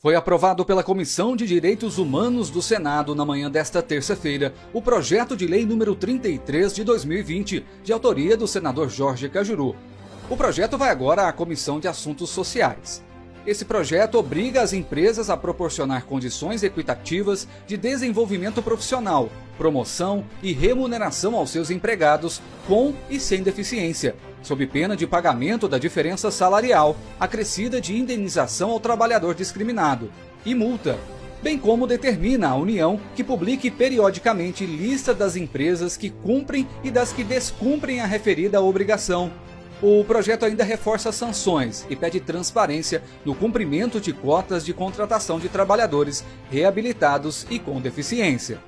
Foi aprovado pela Comissão de Direitos Humanos do Senado na manhã desta terça-feira o projeto de lei número 33 de 2020, de autoria do senador Jorge Cajuru. O projeto vai agora à Comissão de Assuntos Sociais. Esse projeto obriga as empresas a proporcionar condições equitativas de desenvolvimento profissional, promoção e remuneração aos seus empregados com e sem deficiência, sob pena de pagamento da diferença salarial acrescida de indenização ao trabalhador discriminado e multa, bem como determina a União que publique periodicamente lista das empresas que cumprem e das que descumprem a referida obrigação. O projeto ainda reforça sanções e pede transparência no cumprimento de cotas de contratação de trabalhadores reabilitados e com deficiência.